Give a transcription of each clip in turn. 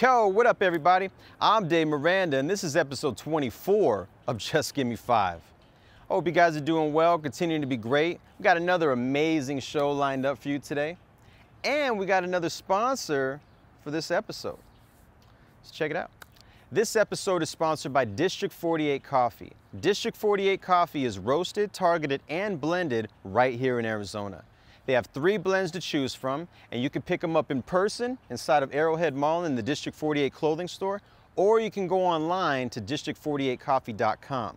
Yo, what up, everybody? I'm Dave Miranda, and this is episode 24 of Just Give Me Five. Hope you guys are doing well, continuing to be great. We got another amazing show lined up for you today, and we got another sponsor for this episode. Let's check it out. This episode is sponsored by District 48 Coffee. District 48 Coffee is roasted, targeted, and blended right here in Arizona. They have three blends to choose from, and you can pick them up in person inside of Arrowhead Mall in the District 48 clothing store, or you can go online to district48coffee.com.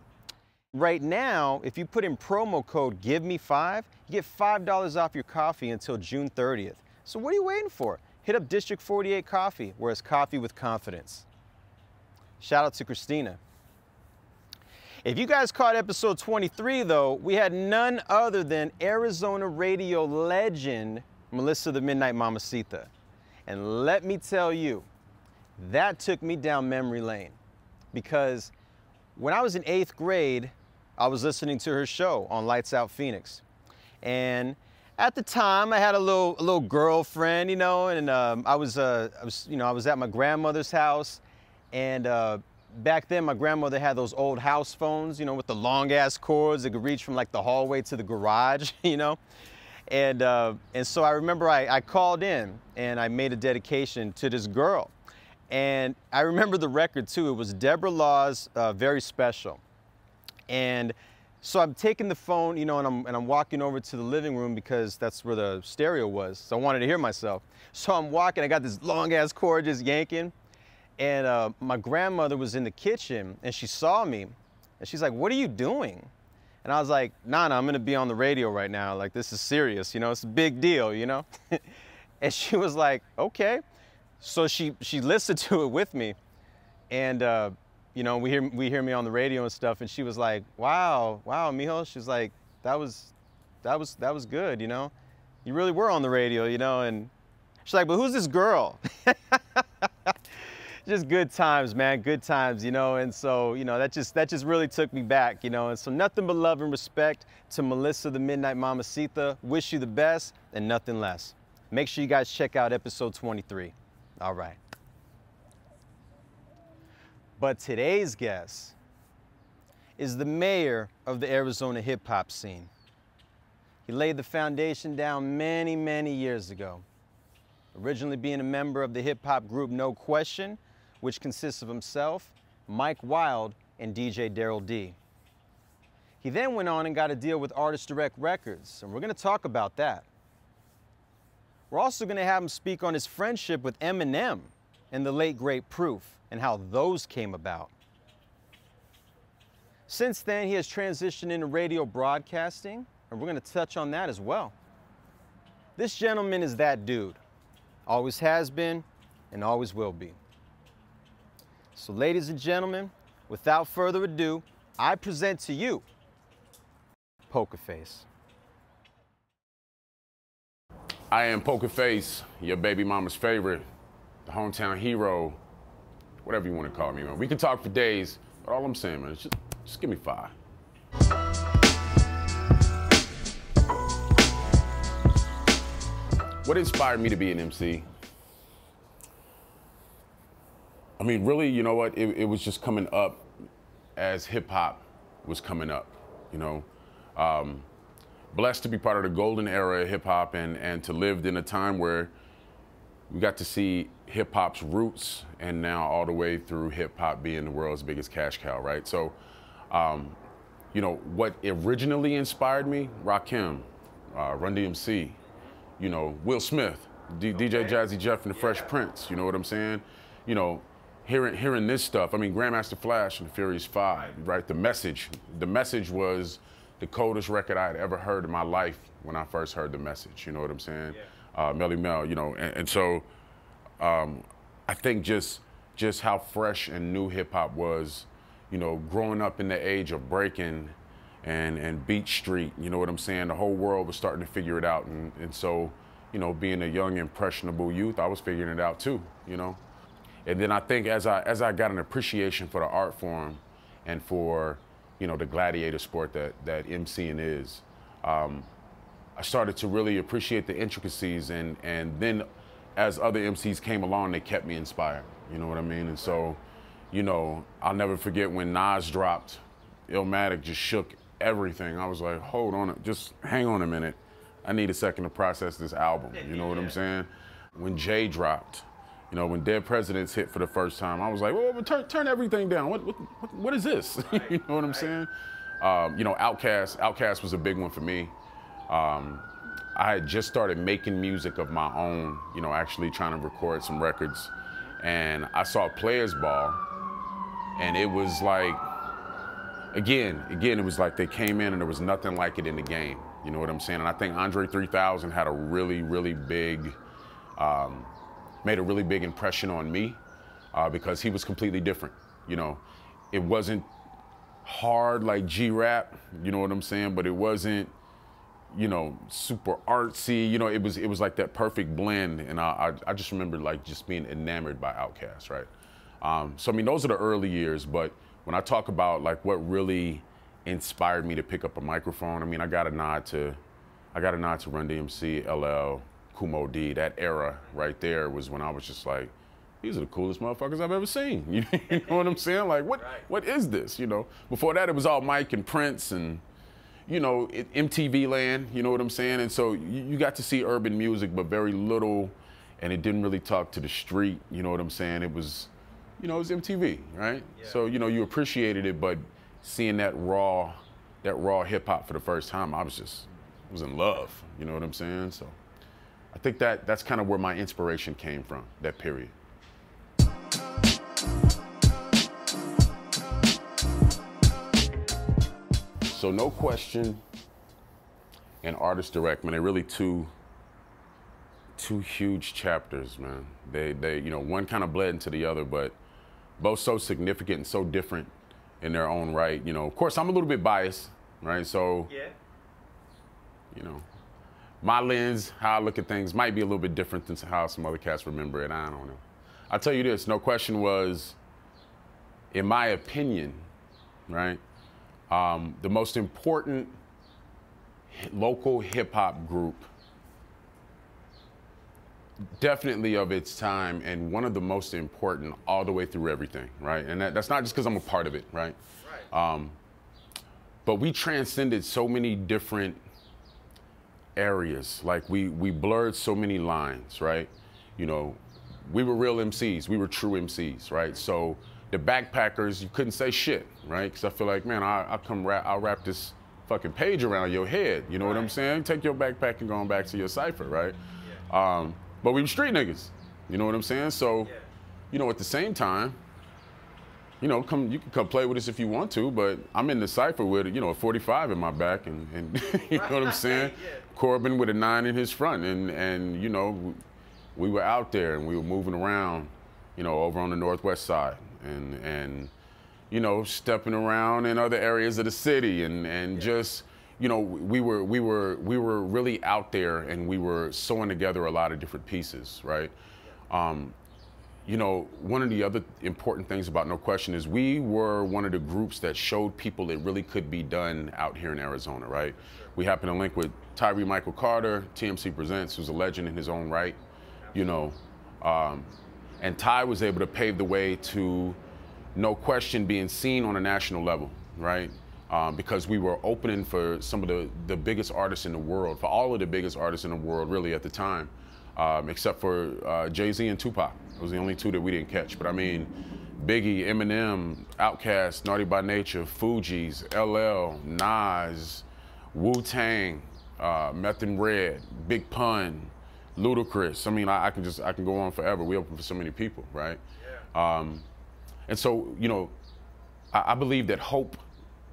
Right now, if you put in promo code GIVEME5, you get $5 off your coffee until June 30th. So what are you waiting for? Hit up District 48 Coffee, where it's coffee with confidence. Shout out to Christina. If you guys caught episode 23, though, we had none other than Arizona radio legend Melissa the Midnight Mamacita. And let me tell you, that took me down memory lane because when I was in eighth grade, I was listening to her show on Lights Out Phoenix. And at the time, I had a little, a little girlfriend, you know, and um, I, was, uh, I was, you know, I was at my grandmother's house, and uh, back then my grandmother had those old house phones, you know, with the long ass cords that could reach from like the hallway to the garage, you know. And, uh, and so I remember I, I called in and I made a dedication to this girl. And I remember the record too. It was Deborah Laws uh, Very Special. And so I'm taking the phone, you know, and I'm, and I'm walking over to the living room because that's where the stereo was. So I wanted to hear myself. So I'm walking, I got this long ass cord just yanking. And uh, my grandmother was in the kitchen and she saw me and she's like, What are you doing? And I was like, Nah, nah, I'm gonna be on the radio right now. Like, this is serious, you know, it's a big deal, you know? and she was like, Okay. So she, she listened to it with me. And, uh, you know, we hear, we hear me on the radio and stuff. And she was like, Wow, wow, mijo. She's like, That was, that was, that was good, you know? You really were on the radio, you know? And she's like, But who's this girl? just good times, man, good times, you know. And so, you know, that just that just really took me back, you know. And so nothing but love and respect to Melissa the Midnight Mama Mamacita. Wish you the best and nothing less. Make sure you guys check out episode 23. All right. But today's guest is the mayor of the Arizona hip hop scene. He laid the foundation down many, many years ago. Originally being a member of the hip hop group No Question, which consists of himself, Mike Wild, and DJ Daryl D. He then went on and got a deal with Artist Direct Records, and we're going to talk about that. We're also going to have him speak on his friendship with Eminem and the late great Proof and how those came about. Since then, he has transitioned into radio broadcasting, and we're going to touch on that as well. This gentleman is that dude. Always has been and always will be. So, ladies and gentlemen, without further ado, I present to you Pokafase. I am Pokafase, your baby mama's favorite, the hometown hero, whatever you want to call me, man. We can talk for days, but all I'm saying, man, is just, just give me five. What inspired me to be an MC? I mean, really, you know what? It, it was just coming up as hip hop was coming up, you know. Um, blessed to be part of the golden era of hip hop and, and to live in a time where we got to see hip hop's roots and now all the way through hip hop being the world's biggest cash cow, right? So, um, you know, what originally inspired me, Rakim, uh, Run DMC, you know, Will Smith, D- okay. DJ Jazzy Jeff and the Fresh Prince, you know what I'm saying? You know, hearing hearing this stuff. I mean, Grandmaster Flash and the Furious Five, right? The message, the message was the coldest record I had ever heard in my life when I first heard the message. You know what I'm saying? Yeah. Uh, Melle Mel, you know, and, and so um, I think just just how fresh and new hip hop was, you know, growing up in the age of breaking and and Beat Street. You know what I'm saying? The whole world was starting to figure it out, and and so, you know, being a young impressionable youth, I was figuring it out too. You know. And then I think as I as I got an appreciation for the art form and for you know the gladiator sport that that MCing is, um, I started to really appreciate the intricacies and and then as other MCs came along, they kept me inspired. You know what I mean? And so, you know, I'll never forget when Nas dropped, Illmatic just shook everything. I was like, hold on, just hang on a minute. I need a second to process this album. You know what I'm saying? When Jay dropped, you know, when Dead Presidents hit for the first time, I was like, well, turn, turn everything down. What, what, what is this? you know what I'm saying? Um, you know, Outkast, Outkast was a big one for me. Um, I had just started making music of my own, you know, actually trying to record some records. And I saw Players Ball, and it was like, again, again, it was like they came in and there was nothing like it in the game. You know what I'm saying? And I think Andre 3000 had a really, really big, um, made a really big impression on me uh, because he was completely different. You know, it wasn't hard like G rap, you know what I'm saying? But it wasn't, you know, super artsy. You know, it was it was like that perfect blend. And I I, I just remember like just being enamored by Outkast, right? Um, so I mean, those are the early years. But when I talk about like what really inspired me to pick up a microphone, I mean, I got a nod to, I got a nod to Run DMC, LL, Moe Dee. That era right there was when I was just like, these are the coolest motherfuckers I've ever seen. You know what I'm saying? Like, what right. what is this? You know, before that it was all Mike and Prince and, you know, MTV land. You know what I'm saying? And so you, you got to see urban music, but very little, and it didn't really talk to the street. You know what I'm saying? It was, you know, it was MTV, right? Yeah. So you know, you appreciated it, but seeing that raw, that raw hip hop for the first time, I was just was in love. You know what I'm saying? So I think that that's kind of where my inspiration came from. That period. So no question and artist direct, man, they're really two two huge chapters, man. They they you know, one kind of bled into the other, but both so significant and so different in their own right. You know, of course I'm a little bit biased, right? So yeah. you know, my lens, how I look at things might be a little bit different than how some other cats remember it. I don't know. I'll tell you this, no question was, in my opinion, right? Um, the most important local hip hop group, definitely of its time, and one of the most important all the way through everything, right? And that, that's not just because I'm a part of it, right? Right. Um, but we transcended so many different areas. Like we we blurred so many lines, right? You know, we were real MCs. We were true MCs, right? So the backpackers, you couldn't say shit, right? Because I feel like, man, I, will come wrap, I'll wrap this fucking page around your head. You know right. what I'm saying? Take your backpack and going back to your cipher, right? Yeah. Um, but we were street niggas. You know what I'm saying? So, yeah. you know, at the same time, you know, come you can come play with us if you want to, but I'm in the cipher with you know a 45 in my back, and, and you know what I'm saying? yeah. Corbin with a nine in his front, and and you know, we were out there and we were moving around, you know, over on the northwest side, and and you know stepping around in other areas of the city and and yeah. just you know we were we were we were really out there and we were sewing together a lot of different pieces right um, you know one of the other important things about no question is we were one of the groups that showed people it really could be done out here in arizona right we happen to link with tyree michael carter tmc presents who's a legend in his own right you know um, and Ty was able to pave the way to, no question, being seen on a national level, right? Um, because we were opening for some of the, the biggest artists in the world, for all of the biggest artists in the world, really, at the time, um, except for uh, Jay Z and Tupac. Those were the only two that we didn't catch. But I mean, Biggie, Eminem, Outkast, Naughty by Nature, Fugees, LL, Nas, Wu Tang, uh, Meth and Red, Big Pun, Ludacris. I mean, I, I, can just I can go on forever. We open for so many people, right? Yeah. Um, and so you know, I, I, believe that hope,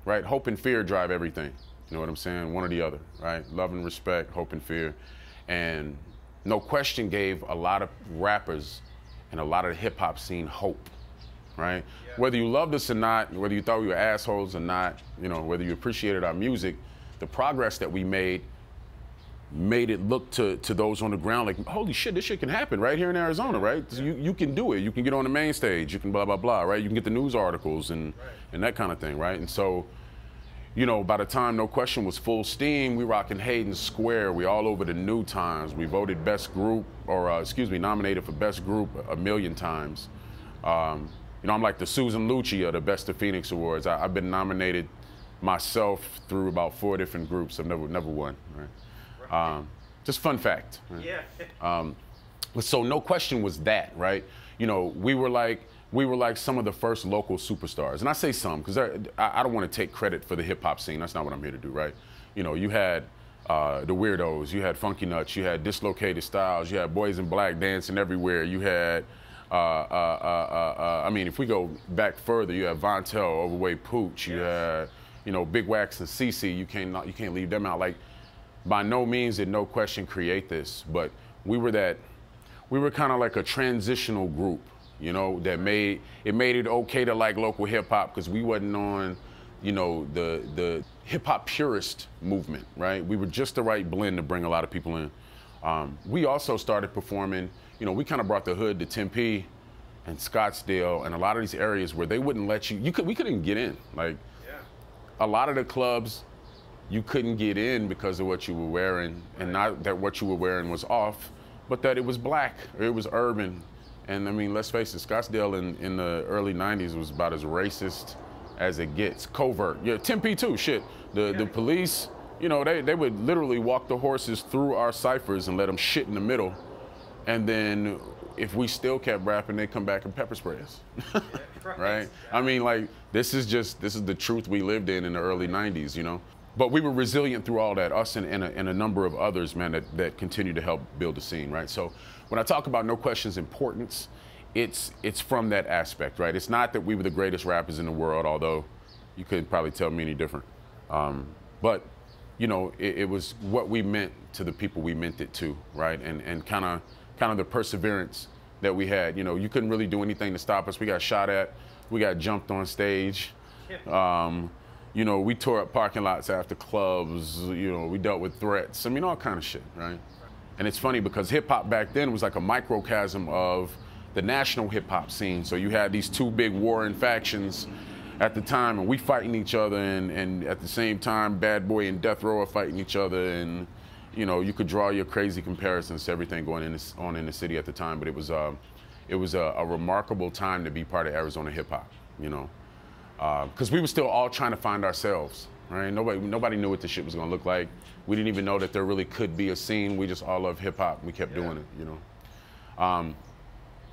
right? Hope and fear drive everything. You know what I'm saying? One or the other, right? Love and respect, hope and fear, and no question gave a lot of rappers and a lot of the hip hop scene hope, right? Yeah. Whether you loved us or not, whether you thought we were assholes or not, you know, whether you appreciated our music, the progress that we made made it look to, to those on the ground like, holy shit, this shit can happen right here in Arizona, right? So you, you can do it. You can get on the main stage. You can blah, blah, blah, right? You can get the news articles and, right. and that kind of thing, right? And so, you know, by the time No Question was full steam, we rocking Hayden Square. We all over the New Times. We voted best group, or uh, excuse me, nominated for best group a million times. Um, you know, I'm like the Susan Lucci of the Best of Phoenix Awards. I, have been nominated myself through about four different groups. I've never never won. Right? right. Um, just fun fact. Right? Yeah. Um, so no question was that right. You know, we were like we were like some of the first local superstars, and I say some because I, I don't want to take credit for the hip hop scene. That's not what I'm here to do. Right. You know, you had uh, the Weirdos, you had Funky Nuts, you had Dislocated Styles, you had Boys in Black dancing everywhere, you had, uh, uh, I mean, if we go back further, you had Vontel, Overweight Pooch, you had, you know, Big Wax and CC, you can't, not, you can't leave them out. Like, by no means did No Question create this, but we were that, we were kind of like a transitional group, you know, that made, it made it okay to like local hip hop because we wasn't on, you know, the, the, hip hop purist movement, right? We were just the right blend to bring a lot of people in. Um, we also started performing, you know, we kind of brought the hood to Tempe and Scottsdale and a lot of these areas where they wouldn't let you, you could, we couldn't get in. Like, yeah. a lot of the clubs, you couldn't get in because of what you were wearing, and not that what you were wearing was off, but that it was black or it was urban. And I mean, let's face it, Scottsdale in, in the early 90s was about as racist as it gets, covert. Yeah, Tempe too, shit. The the police, you know, they, they would literally walk the horses through our ciphers and let them shit in the middle. And then if we still kept rapping, they'd come back and pepper spray us. right? I mean, like, this is just, this is the truth we lived in in the early 90s, you know? But we were resilient through all that, us and, and, a, and a number of others, man, that, that continue to help build the scene, right? So when I talk about No Question's importance, it's, it's from that aspect, right? It's not that we were the greatest rappers in the world, although you couldn't probably tell me any different. Um, but you know, it, it, was what we meant to the people we meant it to, right? And and kind of kind of the perseverance that we had. You know, you couldn't really do anything to stop us. We got shot at, we got jumped on stage. Um, you know, we tore up parking lots after clubs. You know, we dealt with threats. I mean, all kind of shit, right? And it's funny because hip hop back then was like a microcosm of the national hip hop scene. So you had these two big warring factions at the time, and we fighting each other, and, and at the same time, Bad Boy and Death Row are fighting each other, and you know, you could draw your crazy comparisons to everything going in on in the city at the time. But it was, uh, it was a, a, remarkable time to be part of Arizona hip hop, you know, because uh, we were still all trying to find ourselves, right? Nobody, nobody knew what this shit was gonna look like. We didn't even know that there really could be a scene. We just all love hip hop. We kept yeah. doing it, you know. Um,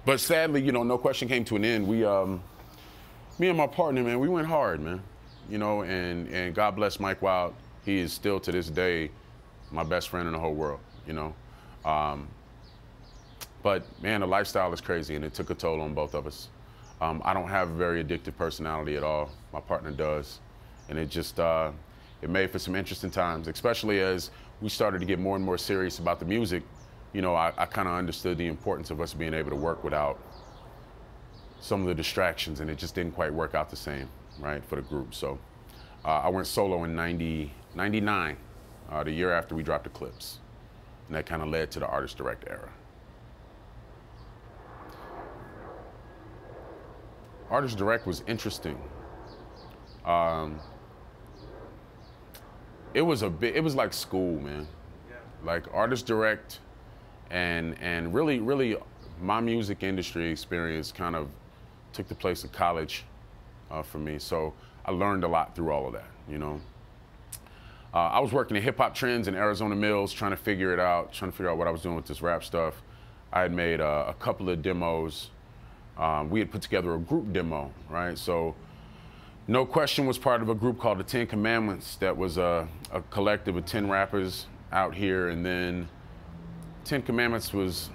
but sadly, you know, no question came to an end. We. Um, me and my partner, man, we went hard, man. You know, and, and God bless Mike Wild. He is still to this day my best friend in the whole world, you know. Um, but man, the lifestyle is crazy and it took a toll on both of us. Um, I don't have a very addictive personality at all. My partner does. And it just, uh, it made for some interesting times, especially as we started to get more and more serious about the music. You know, I, I kind of understood the importance of us being able to work without some of the distractions, and it just didn't quite work out the same, right, for the group. So uh, I went solo in 90, 99, uh, the year after we dropped Eclipse. And that kind of led to the artist direct era. Artist direct was interesting. Um, it was a bit, it was like school, man. Yeah. Like artist direct and and really, really my music industry experience kind of took the place of college uh, for me. So I learned a lot through all of that, you know. Uh, I was working in hip hop trends in Arizona Mills, trying to figure it out, trying to figure out what I was doing with this rap stuff. I had made uh, a couple of demos. Um, we had put together a group demo, right? So No Question was part of a group called the Ten Commandments that was a, a collective of 10 rappers out here. And then Ten Commandments was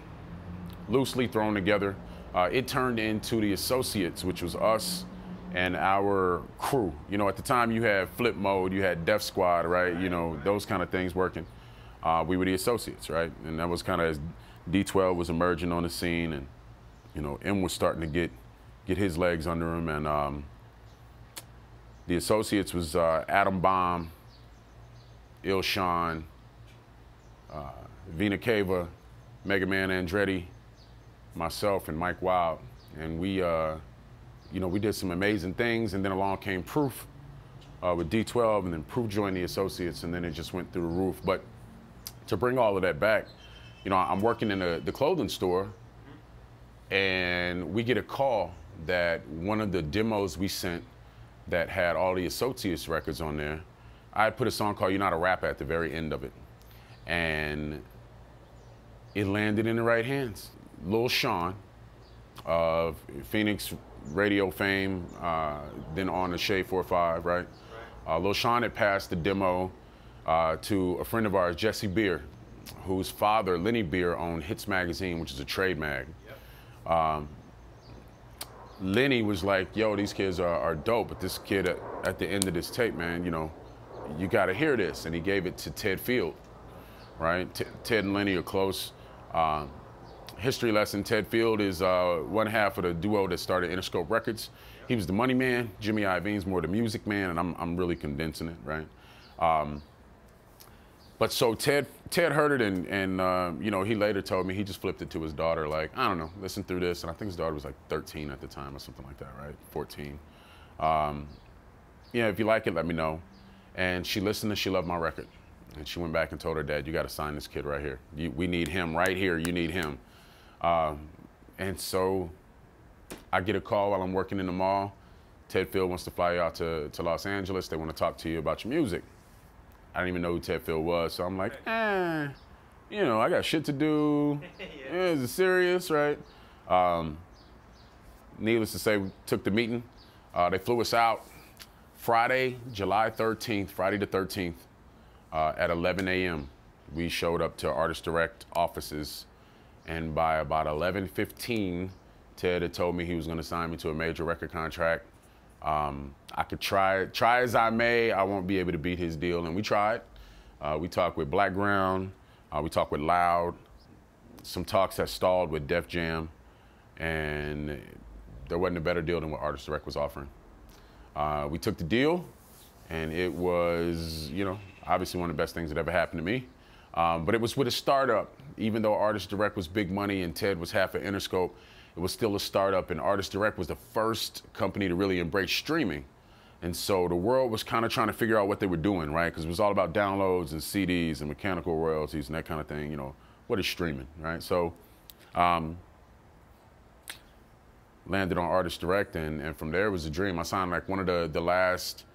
loosely thrown together uh, it turned into the associates, which was us and our crew. You know, at the time you had Flip Mode, you had Def Squad, right? You know, those kind of things working. Uh, we were the associates, right? And that was kind of as D12 was emerging on the scene, and you know, M was starting to get get his legs under him, and um, the associates was uh, Adam Bomb, Il Sean, uh, Vina Cava, Mega Man Andretti, myself and Mike Wild, and we, uh, you know, we did some amazing things. And then along came Proof uh, with D12, and then Proof joined the Associates, and then it just went through the roof. But to bring all of that back, you know, I'm working in a, the clothing store, and we get a call that one of the demos we sent that had all the Associates records on there, I put a song called You're Not a Rapper at the very end of it. And it landed in the right hands. Lil Sean of Phoenix radio fame, uh, then on the Shade 45, right? right. Uh, Lil Sean had passed the demo uh, to a friend of ours, Jesse Beer, whose father, Lenny Beer, owned Hits Magazine, which is a trade mag. Um, Lenny was like, yo, these kids are, are dope, but this kid at, at, the end of this tape, man, you know, you got to hear this. And he gave it to Ted Field, right? T Ted and Lenny are close. Um, history lesson, Ted Field is uh, one half of the duo that started Interscope Records. He was the money man, Jimmy Iovine's more the music man, and I'm, I'm really condensing it, right? Um, but so Ted Ted heard it, and, and uh, you know, he later told me he just flipped it to his daughter, like, I don't know, listen through this. And I think his daughter was like 13 at the time or something like that, right? 14. Um, yeah, if you like it, let me know. And she listened and she loved my record. And she went back and told her dad, you got to sign this kid right here. You, we need him right here. You need him. Um, and so I get a call while I'm working in the mall. Ted Field wants to fly you out to, to Los Angeles. They want to talk to you about your music. I didn't even know who Ted Field was. So I'm like, eh, you know, I got shit to do. yeah. yeah, is it serious, right? Um, needless to say, we took the meeting. Uh, they flew us out Friday, July 13th, Friday the 13th, uh, at 11 a.m. We showed up to Artist Direct offices, and by about 11:15, Ted had told me he was going to sign me to a major record contract. Um, I could try, try as I may, I won't be able to beat his deal. And we tried. Uh, we talked with Blackground, uh, we talked with Loud, some talks that stalled with Def Jam, and there wasn't a better deal than what Artist Direct was offering. Uh, we took the deal, and it was, you know, obviously one of the best things that ever happened to me. Um, but it was with a startup, even though Artist Direct was big money and Ted was half of Interscope it was still a startup, and Artist Direct was the first company to really embrace streaming. And so the world was kind of trying to figure out what they were doing, right? Because it was all about downloads and CDs and mechanical royalties and that kind of thing. You know, what is streaming, right? So, um, landed on Artist Direct, and, and from there was a dream. I signed like one of the the last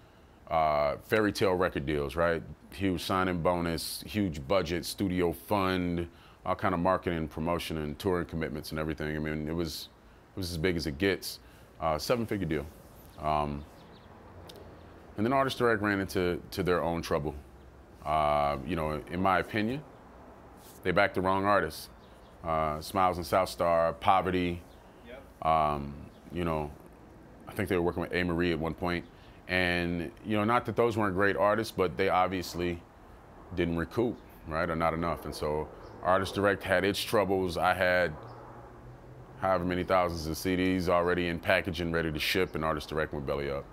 uh, fairy tale record deals, right? Huge signing bonus, huge budget, studio fund all kind of marketing, promotion, and touring commitments and everything. I mean, it was it was as big as it gets. Uh, seven-figure deal. Um, and then Artist Direct ran into to their own trouble. Uh, you know, in my opinion, they backed the wrong artists. Uh, Smilez and Southstar, Poverty. Yep. Um, you know, I think they were working with A. Marie at one point. And, you know, not that those weren't great artists, but they obviously didn't recoup, right, or not enough. And so Artist Direct had its troubles. I had however many thousands of CDs already in packaging, ready to ship, and Artist Direct went belly up.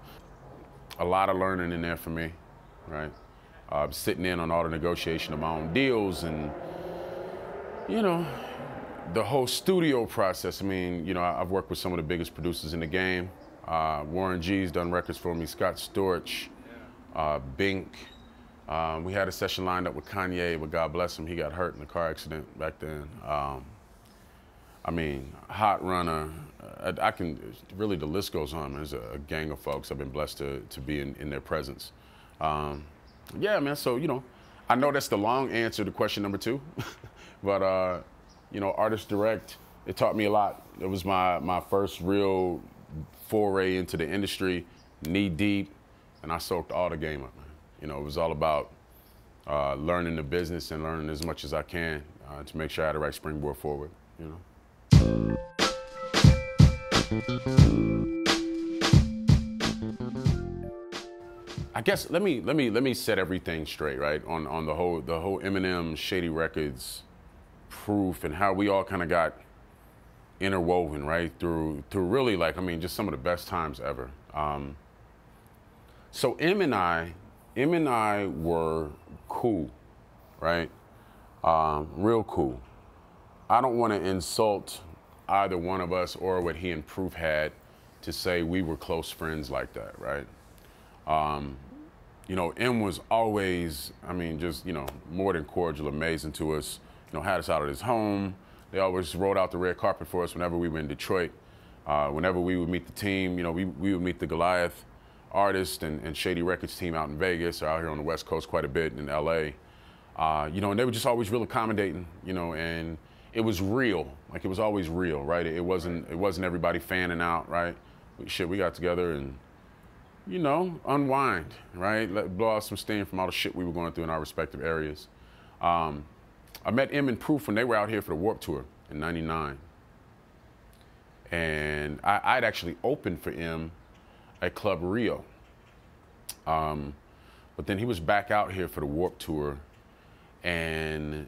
A lot of learning in there for me, right? Uh, sitting in on all the negotiation of my own deals and, you know, the whole studio process. I mean, you know, I've worked with some of the biggest producers in the game. Uh, Warren G's done records for me, Scott Storch, uh, Bink, um, we had a session lined up with Kanye, but God bless him, he got hurt in a car accident back then. Um, I mean, Hot Runner, I, I, can, really the list goes on. There's a, a, gang of folks I've been blessed to, to be in, in their presence. Um, yeah, man, so, you know, I know that's the long answer to question number two, but, uh, you know, Artist Direct, it taught me a lot. It was my, my first real foray into the industry, knee deep, and I soaked all the game up. You know, it was all about uh, learning the business and learning as much as I can uh, to make sure I had the right springboard forward. You know. I guess let me let me let me set everything straight, right? On on the whole the whole Eminem Shady Records proof and how we all kind of got interwoven, right? Through through really like I mean just some of the best times ever. Um, so M and I M and I were cool, right? Um, real cool. I don't want to insult either one of us or what he and Proof had to say we were close friends like that, right? Um, you know, M was always, I mean, just, you know, more than cordial, amazing to us. You know, had us out of his home. They always rolled out the red carpet for us whenever we were in Detroit. Uh, whenever we would meet the team, you know, we, we would meet the Goliath artist and, and Shady Records team out in Vegas or out here on the West Coast quite a bit in LA. Uh, you know, and they were just always real accommodating, you know, and it was real. Like it was always real, right? It wasn't it wasn't everybody fanning out, right? We, shit, we got together and you know, unwind, right? Let blow out some steam from all the shit we were going through in our respective areas. Um, I met M and Proof when they were out here for the Warp Tour in '99, and I, would actually opened for M at Club Rio. Um, but then he was back out here for the Warp Tour, and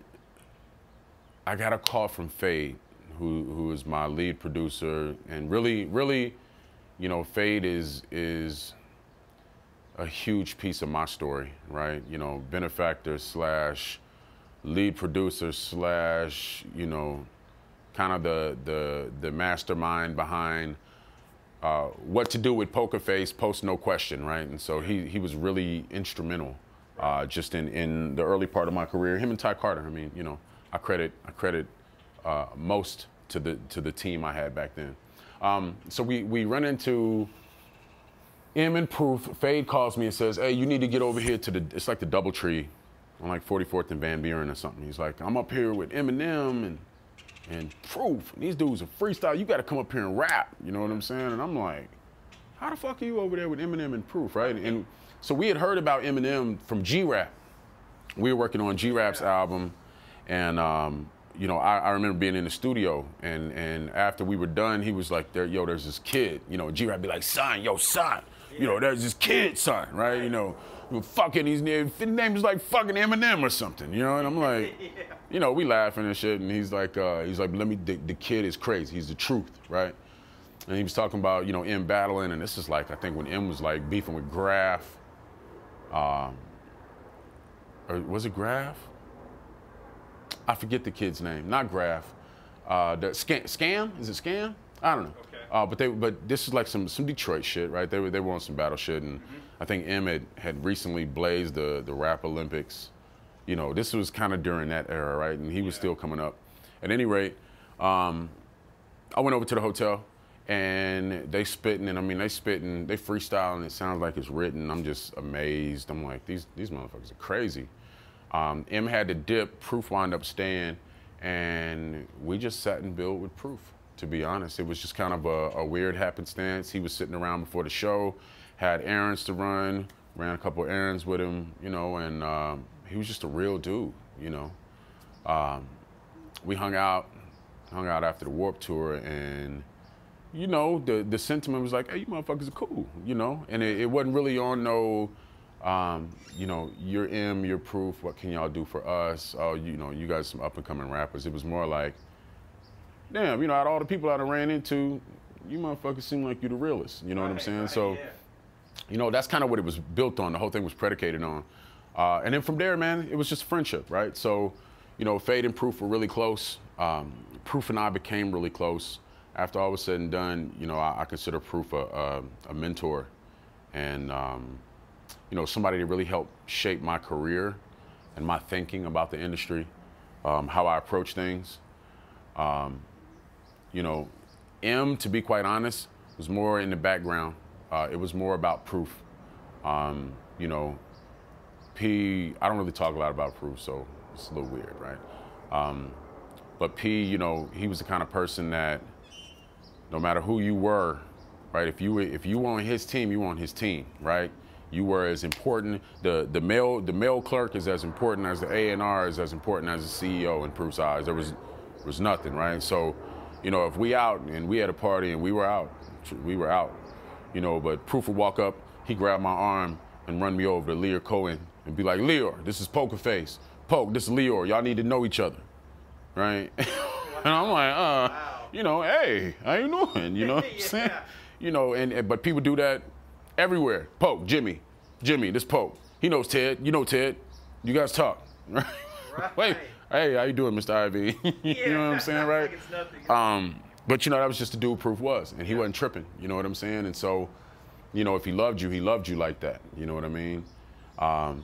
I got a call from Fade, who who is my lead producer, and really, really, you know, Fade is is a huge piece of my story, right? You know, benefactor slash lead producer slash, you know, kind of the the the mastermind behind uh, what to do with Pokafase post no question, right? And so he he was really instrumental uh, just in in the early part of my career. Him and Ty Carter. I mean, you know, I credit I credit uh, most to the to the team I had back then. Um, so we we run into M and Proof. Fade calls me and says, "Hey, you need to get over here to the. It's like the DoubleTree, on like 44th and Van Buren or something." He's like, "I'm up here with Eminem and and Proof. And these dudes are freestyle. You got to come up here and rap. You know what I'm saying?" And I'm like, "How the fuck are you over there with Eminem and Proof, right?" And so we had heard about Eminem from G Rap. We were working on G Rap's album, and um, you know, I, I, remember being in the studio, and and after we were done, he was like, "There, yo, there's this kid." You know, G Rap be like, "Son, yo, son." You know, there's this kid son, right? You know, fucking his name, his name is like fucking Eminem or something, you know? And I'm like, you know, we laughing and shit, and he's like, uh, he's like, let me, the, the, kid is crazy. He's the truth, right? And he was talking about, you know, M battling, and this is like, I think when M was like beefing with Graf, um, or was it Graf? I forget the kid's name, not Graf. Uh, the scam, scam? Is it scam? I don't know. Uh, but they, but this is like some some Detroit shit, right? They were they were on some battle shit, and mm-hmm. I think Emmett had recently blazed the the rap Olympics. You know, this was kind of during that era, right? And he was yeah. still coming up. At any rate, um, I went over to the hotel, and they spitting, and I mean they spitting, they freestyling. It sounds like it's written. I'm just amazed. I'm like, these these motherfuckers are crazy. Um, M had to dip. Proof wound up staying, and we just sat and built with Proof to be honest. It was just kind of a, a, weird happenstance. He was sitting around before the show, had errands to run, ran a couple errands with him, you know, and um, he was just a real dude, you know. Um, we hung out, hung out after the Warp Tour, and you know, the the sentiment was like, "Hey, you motherfuckers are cool," you know, and it, it wasn't really on no. Um, you know, you're M, you're proof. What can y'all do for us? Oh, you know, you guys some up and coming rappers. It was more like, damn, you know, out of all the people I ran into, you motherfuckers seem like you the realest. You know right, what I'm saying? Right, so, yeah. you know, that's kind of what it was built on. The whole thing was predicated on. Uh, and then from there, man, it was just friendship, right? So, you know, Fade and Proof were really close. Um, Proof and I became really close. After all was said and done, you know, I, I consider Proof a, a, a mentor and, um, you know, somebody that really helped shape my career and my thinking about the industry, um, how I approach things. Um, you know, M, to be quite honest, was more in the background. Uh, it was more about proof. Um, you know, P, I don't really talk a lot about proof, so it's a little weird, right? Um, but P, you know, he was the kind of person that no matter who you were, right? If you were, if you were on his team, you were on his team, right? You were as important. The the mail the mail clerk is as important as the A and R is as important as the CEO in Proof's eyes. There was was nothing, right? So you know, if we out and we had a party and we were out, we were out, you know, but Proof would walk up, he grabbed my arm and run me over to Lyor Cohen and be like, Lyor, this is Pokafase. Poke, this is Lyor. Y'all need to know each other, right? and I'm like, uh, wow. you know, hey, how you doing? You know what I'm saying? You know, and, and but people do that everywhere. Poke, Jimmy, Jimmy, this Poke. He knows Ted. You know Ted. You guys talk, right? right. Wait, hey, how you doing, Mr. Ivy? you know what I'm saying, right? Um, but you know, that was just the dude Proof was, and he yeah. wasn't tripping. You know what I'm saying? And so, you know, if he loved you, he loved you like that. You know what I mean? Um,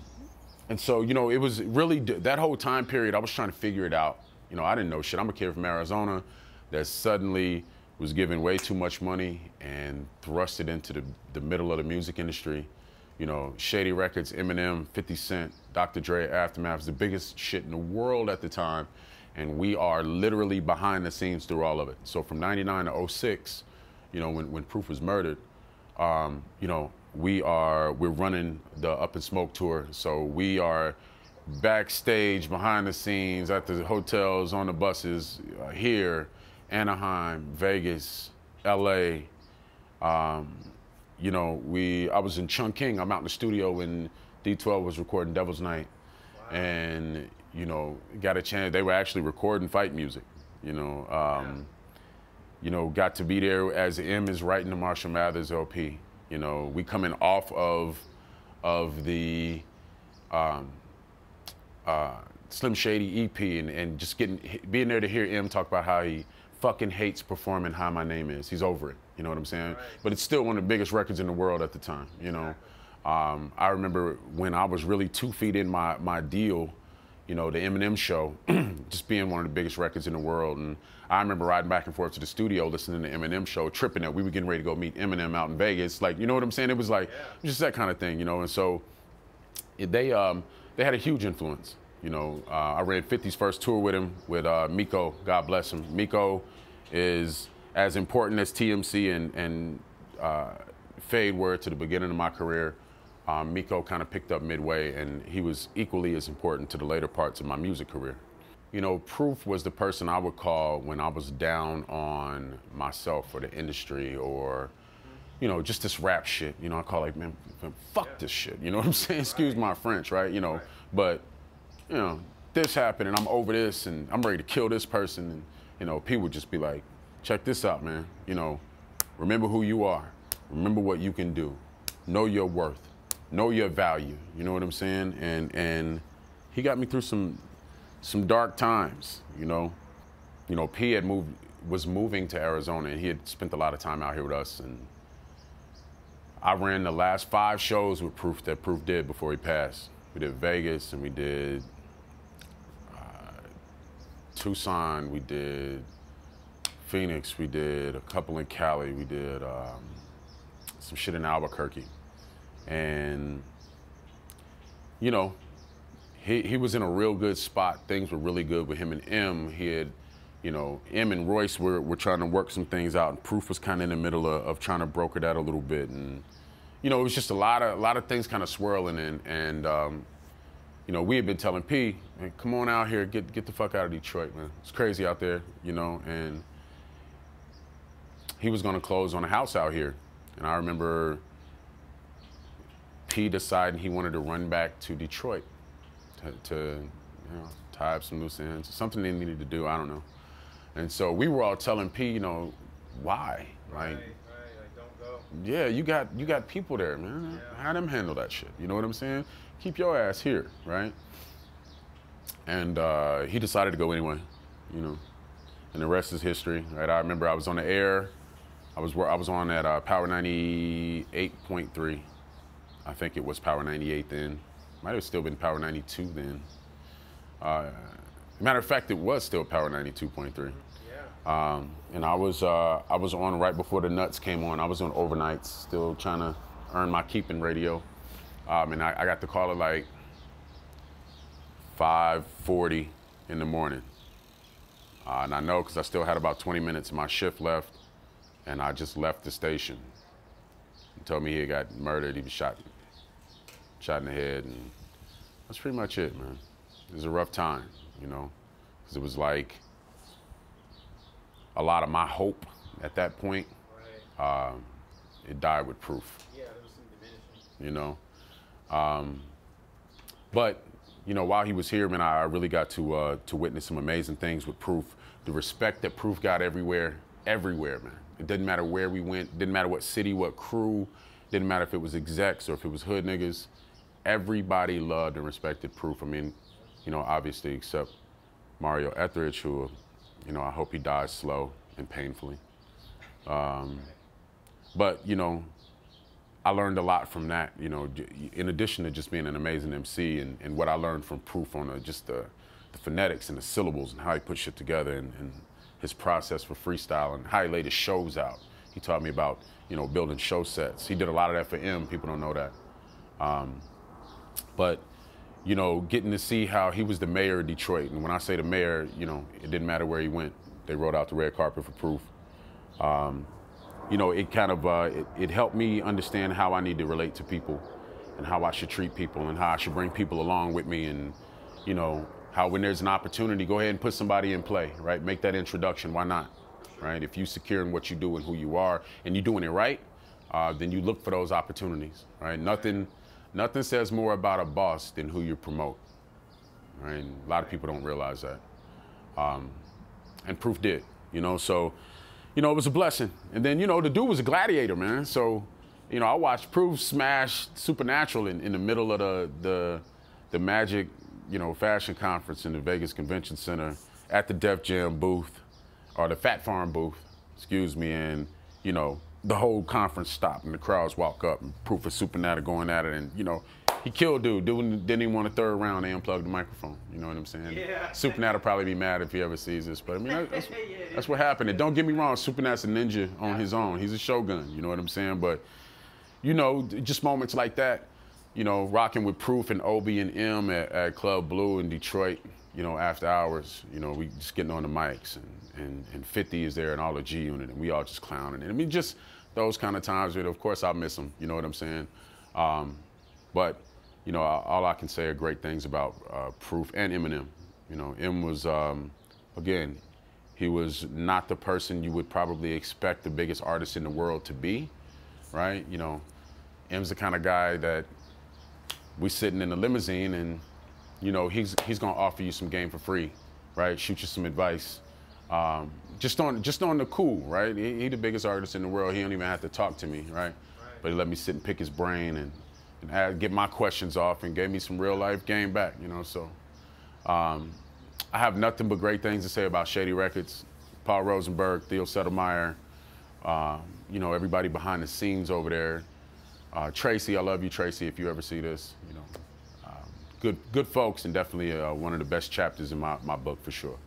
and so, you know, it was really that whole time period. I was trying to figure it out. You know, I didn't know shit. I'm a kid from Arizona that suddenly was given way too much money and thrust it into the, the middle of the music industry. You know, Shady Records, Eminem, 50 Cent, Dr. Dre, Aftermath the biggest shit in the world at the time. And we are literally behind the scenes through all of it. So from 99 to 06, you know, when, when Proof was murdered, um, you know, we are, we're running the Up in Smoke tour. So we are backstage, behind the scenes, at the hotels, on the buses, uh, here, Anaheim, Vegas, LA. Um, you know, we, I was in Chungking. I'm out in the studio when D12 was recording Devil's Night. Wow. And, you know, got a chance. They were actually recording fight music, you know. Um, you know, got to be there as M is writing the Marshall Mathers LP. You know, we coming off of of the um, uh, Slim Shady EP and, and just getting being there to hear M talk about how he fucking hates performing How My Name Is. He's over it. You know what I'm saying? Right. But it's still one of the biggest records in the world at the time. You know, um, I remember when I was really two feet in my my deal you know, the Eminem show, just being one of the biggest records in the world. And I remember riding back and forth to the studio, listening to the Eminem show, tripping that we were getting ready to go meet Eminem out in Vegas. Like, you know what I'm saying? It was like yeah. just that kind of thing, you know. And so they um, they had a huge influence. You know, uh, I ran 50's first tour with him with uh, Miko. God bless him. Miko is as important as TMC and and uh, Fade were to the beginning of my career um, Miko kind of picked up midway, and he was equally as important to the later parts of my music career. You know, Proof was the person I would call when I was down on myself or the industry or, you know, just this rap shit. You know, I call like, man, fuck yeah. this shit. You know what I'm saying? Excuse my French, right? You know, right. but, you know, this happened and I'm over this and I'm ready to kill this person. And, you know, people would just be like, check this out, man. You know, remember who you are. Remember what you can do. Know your worth know your value. You know what I'm saying? And and he got me through some some dark times. You know, you know, P had moved was moving to Arizona, and he had spent a lot of time out here with us. And I ran the last five shows with Proof that Proof did before he passed. We did Vegas, and we did uh, Tucson. We did Phoenix. We did a couple in Cali. We did um, some shit in Albuquerque and you know, he he was in a real good spot. Things were really good with him and M. He had, you know, M and Royce were, were trying to work some things out, and Proof was kind of in the middle of, of trying to broker that a little bit, and you know, it was just a lot of a lot of things kind of swirling, and and um, you know, we had been telling P, hey, come on out here, get get the fuck out of Detroit, man. It's crazy out there, you know, and he was going to close on a house out here, and I remember P decided he wanted to run back to Detroit to, to you know, tie up some loose ends, something they needed to do, I don't know. And so we were all telling P, you know, why? Like, right, right, like don't go. Yeah, you got you got people there, man. Yeah. How them handle that shit? You know what I'm saying? Keep your ass here, right? And uh, he decided to go anyway, you know. And the rest is history, right? I remember I was on the air. I was I was on at uh, Power 98.3 I think it was Power 98 then. Might have still been Power 92 then. Uh, matter of fact, it was still Power 92.3. Yeah. Um, and I was uh, I was on right before the Nuts came on. I was on overnights, still trying to earn my keep in radio. Um, and I, I, got the call at like 5:40 in the morning. Uh, and I know because I still had about 20 minutes of my shift left, and I just left the station. He told me he got murdered. He was shot shot in the head, and that's pretty much it, man. It was a rough time, you know, because it was like a lot of my hope at that point. Right. Uh, it died with proof. Yeah, there was some diminishing. You know, um, but you know, while he was here, man, I really got to uh, to witness some amazing things with proof. The respect that proof got everywhere, everywhere, man. It didn't matter where we went. Didn't matter what city, what crew. Didn't matter if it was execs or if it was hood niggas everybody loved and respected Proof. I mean, you know, obviously except Mario Etheridge, who, you know, I hope he dies slow and painfully. Um, but, you know, I learned a lot from that, you know, in addition to just being an amazing MC and, and what I learned from Proof on the, just the, the, phonetics and the syllables and how he put shit together and, and his process for freestyle and how he laid his shows out. He taught me about, you know, building show sets. He did a lot of that for M. People don't know that. Um, but, you know, getting to see how he was the mayor of Detroit. And when I say the mayor, you know, it didn't matter where he went. They rolled out the red carpet for proof. Um, you know, it kind of uh, it, it, helped me understand how I need to relate to people, and how I should treat people, and how I should bring people along with me, and you know, how when there's an opportunity, go ahead and put somebody in play, right? Make that introduction. Why not, right? If you're secure in what you do and who you are, and you're doing it right, uh, then you look for those opportunities, right? Nothing, nothing says more about a boss than who you promote, right? And a lot of people don't realize that, um, and Proof did, you know. So, you know, it was a blessing. And then, you know, the dude was a gladiator, man. So, you know, I watched Proof smash Supernatural in, in the middle of the the the Magic you know, fashion conference in the Vegas Convention Center at the Def Jam booth, or the Fat Farm booth, excuse me, and, you know, the whole conference stopped and the crowds walk up and proof of Supernatural going at it and, you know, he killed dude. Dude didn't even want a third round. They unplugged the microphone. You know what I'm saying? Yeah. Supernatural probably be mad if he ever sees this, but I mean that's, that's what happened. And don't get me wrong, Supernatural's a ninja on his own. He's a shogun. You know what I'm saying? But you know, just moments like that you know, rocking with Proof and Obi and M at, at, Club Blue in Detroit, you know, after hours, you know, we just getting on the mics and, and, and 50 is there and all the G unit and we all just clowning. And I mean, just those kind of times, of course I miss them, you know what I'm saying? Um, but, you know, all I can say are great things about uh, Proof and Eminem. You know, M was, um, again, he was not the person you would probably expect the biggest artist in the world to be, right? You know, M's the kind of guy that we sitting in the limousine and you know he's he's gonna offer you some game for free, right? Shoot you some advice. Um, just on just on the cool, right? He, he, the biggest artist in the world. He don't even have to talk to me, right? right. But he let me sit and pick his brain and, and add, get my questions off and gave me some real life game back, you know. So um, I have nothing but great things to say about Shady Records, Paul Rosenberg, Theo Sedlmayr, uh, you know, everybody behind the scenes over there. Uh, Tracy, I love you, Tracy. If you ever see this, you know, um, good good folks, and definitely uh, one of the best chapters in my, my book for sure.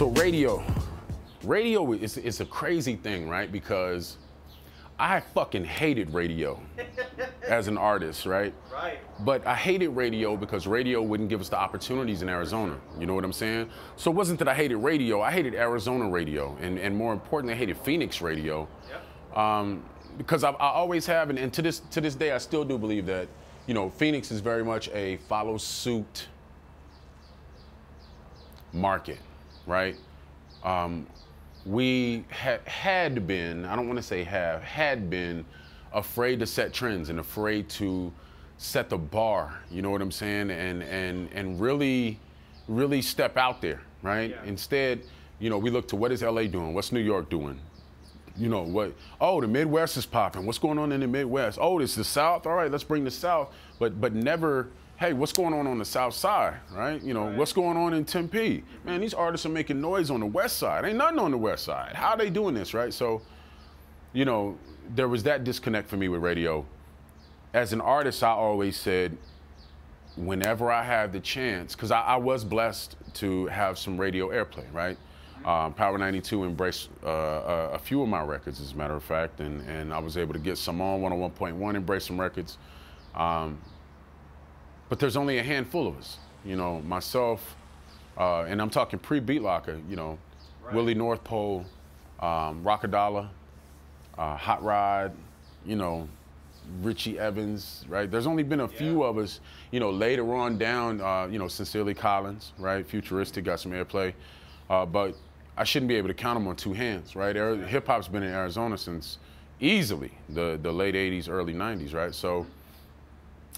So radio, radio is, is a crazy thing, right? Because I fucking hated radio as an artist, right? Right. But I hated radio because radio wouldn't give us the opportunities in Arizona. You know what I'm saying? So it wasn't that I hated radio, I hated Arizona radio. And, and more importantly, I hated Phoenix radio. Yep. Um, because I, I, always have, and, and to, this, to this day, I still do believe that, you know, Phoenix is very much a follow suit market, right? Um, we had, had been, I don't want to say have, had been afraid to set trends and afraid to set the bar, you know what I'm saying? And and and really really step out there, right? Yeah. Instead, you know, we look to what is LA doing? What's New York doing? You know, what oh, the Midwest is popping. What's going on in the Midwest? Oh, it's the South. All right, let's bring the South. But but never hey, what's going on on the south side, right? You know, right. what's going on in Tempe? Man, these artists are making noise on the west side. Ain't nothing on the west side. How are they doing this, right? So, you know, there was that disconnect for me with radio. As an artist, I always said, whenever I have the chance, because I, I, was blessed to have some radio airplay, right? Um, Power 92 embraced uh, a, a, few of my records, as a matter of fact, and, and I was able to get some on 101.1, embrace some records. Um, but there's only a handful of us. You know, myself, uh, and I'm talking pre-Beat Locker, you know, right. Willie Northpole, um, Rockadollar, uh, Hot Rod, you know, Richie Evans, right? There's only been a yeah. few of us, you know, later on down, uh, you know, Sincerely Collins, right? Futuristic got some airplay. Uh, but I shouldn't be able to count them on two hands, right? Hip hop's been in Arizona since easily the, the late 80s, early 90s, right? So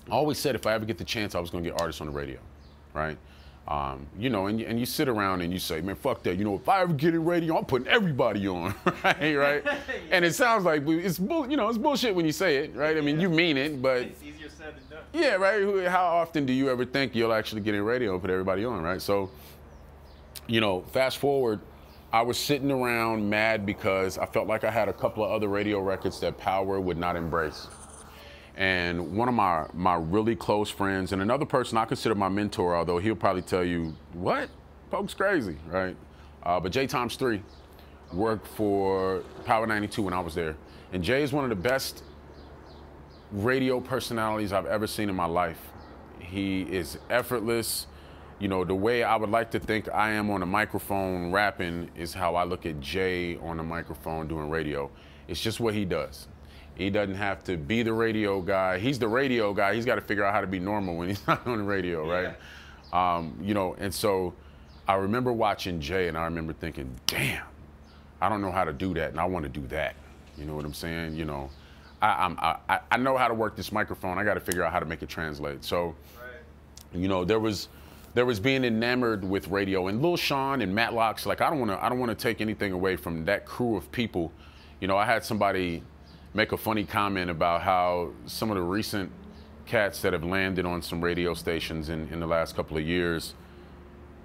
I always said if I ever get the chance, I was going to get artists on the radio, right? Um, you know, and, and you sit around and you say, man, fuck that. You know, if I ever get in radio, I'm putting everybody on, right? right? yeah. And it sounds like it's bull, you know, it's bullshit when you say it, right? I mean, you mean it, but it's easier said than done. Yeah, right. How often do you ever think you'll actually get in radio and put everybody on, right? So, you know, fast forward, I was sitting around mad because I felt like I had a couple of other radio records that Power would not embrace. And one of my, my really close friends, and another person I consider my mentor, although he'll probably tell you, what? Folks crazy, right? Uh, but Jay times three worked for Power 92 when I was there. And Jay is one of the best radio personalities I've ever seen in my life. He is effortless. You know, the way I would like to think I am on a microphone rapping is how I look at Jay on a microphone doing radio. It's just what he does. He doesn't have to be the radio guy. He's the radio guy. He's got to figure out how to be normal when he's not on the radio, right? Yeah. Um, you know, and so I remember watching Jay and I remember thinking, damn, I don't know how to do that and I want to do that. You know what I'm saying? You know, I, I, I know how to work this microphone. I got to figure out how to make it translate. So, right. you know, there was there was being enamored with radio and Lil Sean and Matlocks. Like I don't want to I don't want to take anything away from that crew of people. You know, I had somebody make a funny comment about how some of the recent cats that have landed on some radio stations in, in the last couple of years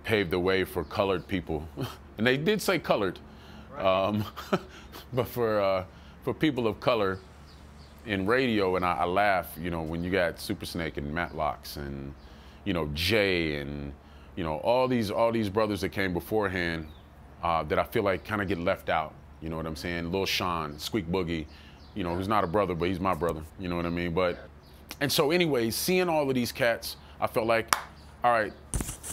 paved the way for colored people. and they did say colored. Right. Um, but for, uh, for people of color, in radio, and I, I, laugh, you know, when you got Super Snake and Matlocks and, you know, Jay and, you know, all these all these brothers that came beforehand uh, that I feel like kind of get left out. You know what I'm saying? Lil Sean, Squeak Boogie, you know, who's not a brother, but he's my brother. You know what I mean? But, and so, anyways, seeing all of these cats, I felt like, all right,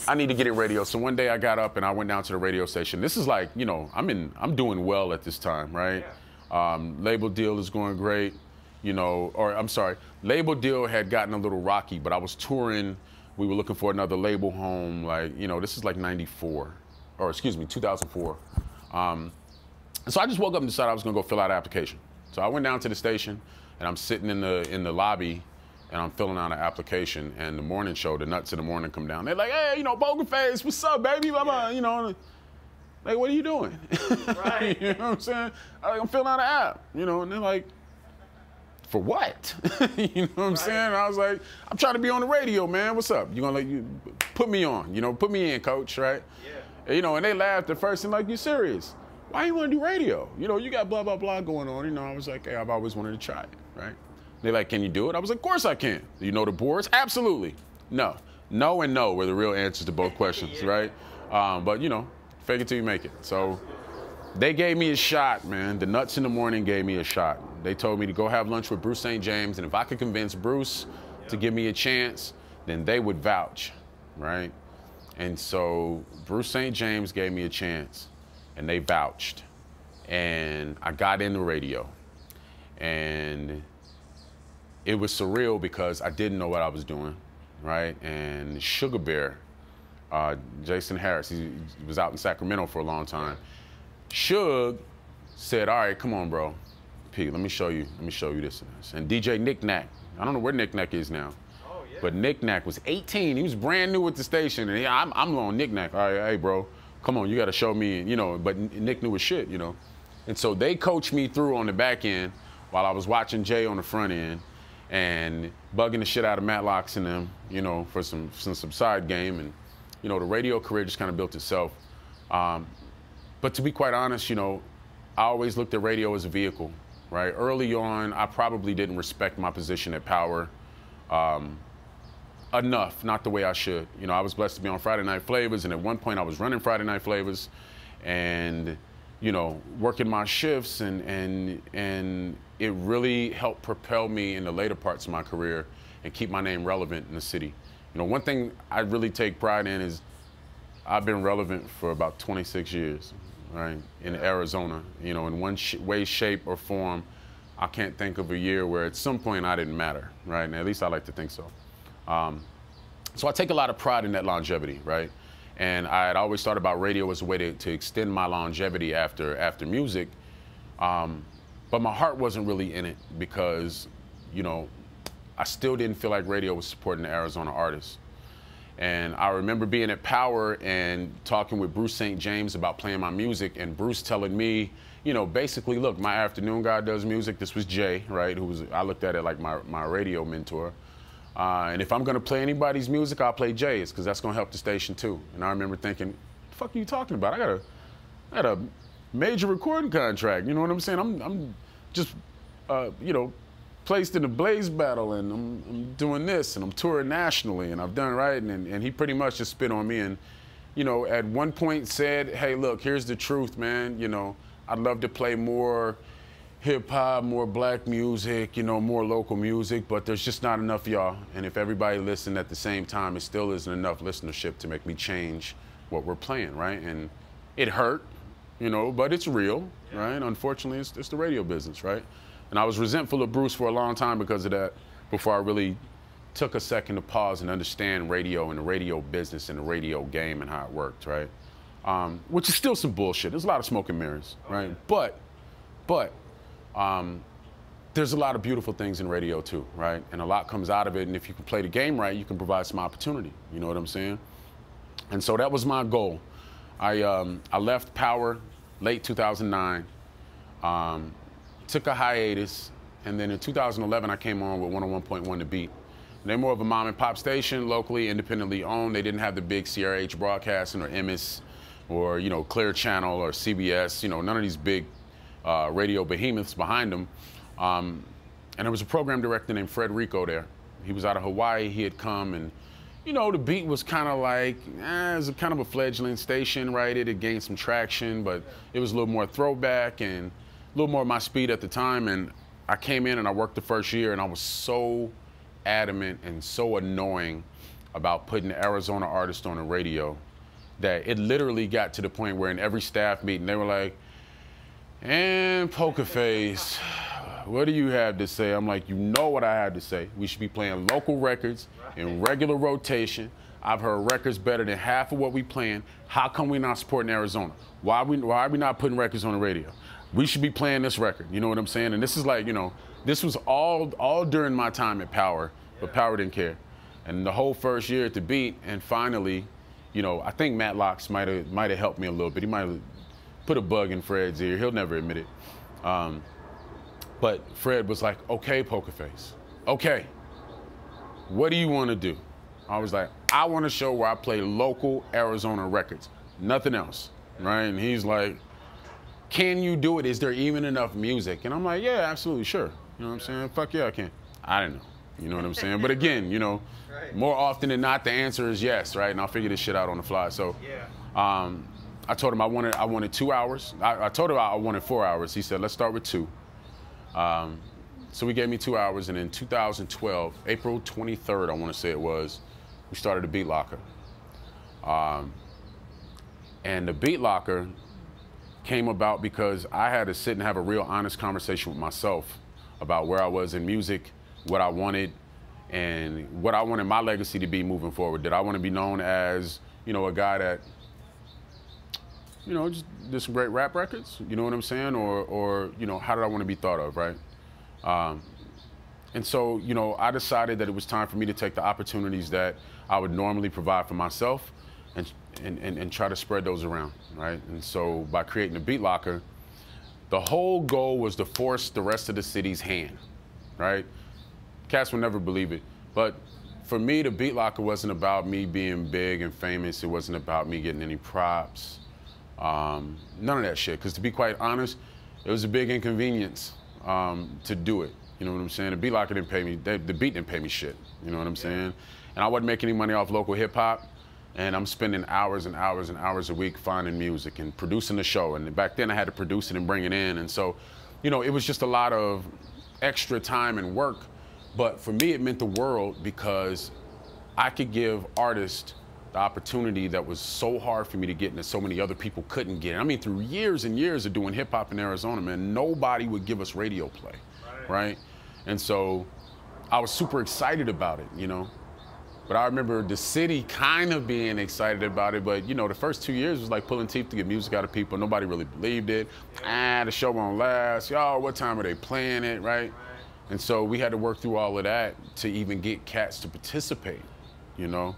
I need to get it radio. So one day I got up and I went down to the radio station. This is like, you know, I'm in, I'm doing well at this time, right? Um, label deal is going great you know, or I'm sorry, label deal had gotten a little rocky, but I was touring. We were looking for another label home. Like, you know, this is like 94, or excuse me, 2004. Um, so I just woke up and decided I was gonna go fill out an application. So I went down to the station and I'm sitting in the in the lobby and I'm filling out an application and the morning show, the nuts in the morning come down. They're like, hey, you know, Pokafase, what's up, baby? Blah, blah, you know. Like, what are you doing? Right. you know what I'm saying? I'm filling out an app, you know, and they're like, for what? you know what I'm right. saying? I was like, I'm trying to be on the radio, man. What's up? You gonna let you put me on? You know, put me in, coach, right? Yeah. You know, and they laughed at first and like, you serious? Why you wanna do radio? You know, you got blah blah blah going on. You know, I was like, hey, I've always wanted to try it, right? They like, can you do it? I was like, of course I can. You know the boards? Absolutely. No. No and no were the real answers to both questions, yeah. right? Um, but you know, fake it till you make it. So they gave me a shot, man. The nuts in the morning gave me a shot. They told me to go have lunch with Bruce St. James, and if I could convince Bruce to give me a chance, then they would vouch, right? And so Bruce St. James gave me a chance, and they vouched. And I got in the radio. And it was surreal because I didn't know what I was doing, right? And Sugar Bear, uh, Jason Harris, he, he was out in Sacramento for a long time. Suge said, all right, come on, bro. P, let me show you, let me show you this and this. And DJ Nick Nack, I don't know where Nick Nack is now. Oh, yeah. But Nick Nack was 18. He was brand new at the station. And yeah, I'm, I'm on Nick Nack. All right, hey, bro, come on, you got to show me, you know. But Nick knew his shit, you know. And so they coached me through on the back end while I was watching Jay on the front end and bugging the shit out of Matlocks and them, you know, for some, some, some side game. And, you know, the radio career just kind of built itself. Um, but to be quite honest, you know, I always looked at radio as a vehicle right? Early on, I probably didn't respect my position at Power um, enough, not the way I should. You know, I was blessed to be on Friday Night Flavors, and at one point I was running Friday Night Flavors, and you know, working my shifts, and and and it really helped propel me in the later parts of my career and keep my name relevant in the city. You know, one thing I really take pride in is I've been relevant for about 26 years right, in Arizona. You know, in one sh- way, shape, or form, I can't think of a year where at some point I didn't matter, right? And at least I like to think so. Um, so I take a lot of pride in that longevity, right? And I had always thought about radio as a way to, to extend my longevity after after music. Um, but my heart wasn't really in it because, you know, I still didn't feel like radio was supporting the Arizona artists. And I remember being at Power and talking with Bruce St. James about playing my music, and Bruce telling me, you know, basically, look, my afternoon guy does music. This was Jay, right? Who was I looked at it like my, my radio mentor. Uh, and if I'm gonna play anybody's music, I'll play Jay's because that's gonna help the station too. And I remember thinking, the fuck are you talking about? I got a, I got a major recording contract. You know what I'm saying? I'm, I'm just, uh, you know, placed in a Blaze battle and I'm, I'm, doing this and I'm touring nationally and I've done right. And, and he pretty much just spit on me and, you know, at one point said, hey, look, here's the truth, man. You know, I'd love to play more hip hop, more black music, you know, more local music, but there's just not enough y'all. And if everybody listened at the same time, it still isn't enough listenership to make me change what we're playing, right? And it hurt, you know, but it's real, yeah. right? Unfortunately, it's, it's the radio business, right? And I was resentful of Bruce for a long time because of that before I really took a second to pause and understand radio and the radio business and the radio game and how it worked, right? Um, which is still some bullshit. There's a lot of smoke and mirrors, right? But, but, um, there's a lot of beautiful things in radio too, right? And a lot comes out of it. And if you can play the game right, you can provide some opportunity. You know what I'm saying? And so that was my goal. I, um, I left Power late 2009, um, took a hiatus, and then in 2011 I came on with 101.1 The Beat. They're more of a mom and pop station, locally, independently owned. They didn't have the big CRH broadcasting or MS or you know Clear Channel or CBS. You know none of these big uh, radio behemoths behind them. Um, and there was a program director named Fred Rico there. He was out of Hawaii. He had come and you know, the beat was kind of like, eh, it was kind of a fledgling station, right? It had gained some traction, but it was a little more throwback and a little more my speed at the time. And I came in and I worked the first year, and I was so adamant and so annoying about putting Arizona artists on the radio that it literally got to the point where in every staff meeting, they were like, and Pokafase, what do you have to say? I'm like, you know what I have to say. We should be playing local records in regular rotation. I've heard records better than half of what we playing. How come we not supporting Arizona? Why are we, why are we not putting records on the radio? We should be playing this record. You know what I'm saying? And this is like, you know, this was all all during my time at Power, but Power didn't care. And the whole first year at the beat, and finally, you know, I think Matlocks might have might have helped me a little bit. He might have put a bug in Fred's ear. He'll never admit it. Um, but Fred was like, okay, Pokafase, okay, what do you want to do? I was like, I want to show where I play local Arizona records, nothing else, right? And he's like, can you do it? Is there even enough music? And I'm like, yeah, absolutely, sure. You know what I'm saying? Fuck yeah, I can. I don't know. You know what I'm saying? But again, you know, right. more often than not, the answer is yes, right? And I'll figure this shit out on the fly. So, yeah. Um, I told him I wanted I wanted two hours. I, I, told him I wanted four hours. He said, let's start with two. Um, so he gave me two hours, and in 2012, April 23rd, I want to say it was, we started a Beat Locker. Um, and the Beat Locker came about because I had to sit and have a real honest conversation with myself about where I was in music, what I wanted, and what I wanted my legacy to be moving forward. Did I want to be known as, you know, a guy that, you know, just did some great rap records, you know what I'm saying? Or, or you know, how did I want to be thought of, right? Um, and so, you know, I decided that it was time for me to take the opportunities that I would normally provide for myself and, and, and, and try to spread those around, right? And so by creating a Beat Locker, the whole goal was to force the rest of the city's hand, right? Cats will never believe it. But for me, the Beat Locker wasn't about me being big and famous. It wasn't about me getting any props. Um, none of that shit. Because to be quite honest, it was a big inconvenience um, to do it. You know what I'm saying? The Beat Locker didn't pay me. They, the beat didn't pay me shit. You know what I'm saying? And I wasn't making any money off local hip hop. And I'm spending hours and hours and hours a week finding music and producing the show. And back then I had to produce it and bring it in. And so, you know, it was just a lot of extra time and work. But for me, it meant the world because I could give artists the opportunity that was so hard for me to get and that so many other people couldn't get. I mean, through years and years of doing hip hop in Arizona, man, nobody would give us radio play, right. right? And so I was super excited about it, you know. But I remember the city kind of being excited about it, but you know, the first two years was like pulling teeth to get music out of people. Nobody really believed it. Ah, the show won't last. Y'all, what time are they playing it, right? And so we had to work through all of that to even get cats to participate, you know.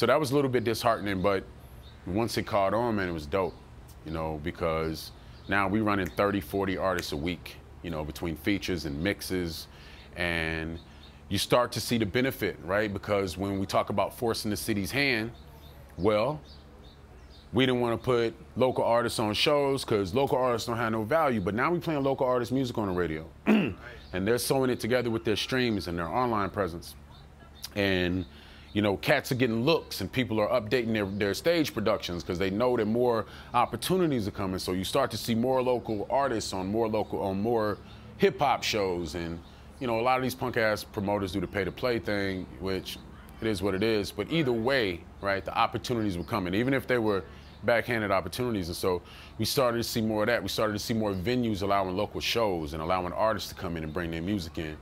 So that was a little bit disheartening, but once it caught on, man, it was dope, you know, because now we're running 30, 40 artists a week, you know, between features and mixes. And you start to see the benefit, right? Because when we talk about forcing the city's hand, well, we didn't want to put local artists on shows because local artists don't have no value. But now we're playing local artists' music on the radio. and they're sewing it together with their streams and their online presence. And you know, cats are getting looks and people are updating their, their stage productions because they know that more opportunities are coming. So you start to see more local artists on more local on more hip hop shows and you know, a lot of these punk ass promoters do the pay to play thing, which it is what it is. But either way, right, the opportunities were coming, even if they were backhanded opportunities. And so we started to see more of that. We started to see more venues allowing local shows and allowing artists to come in and bring their music in.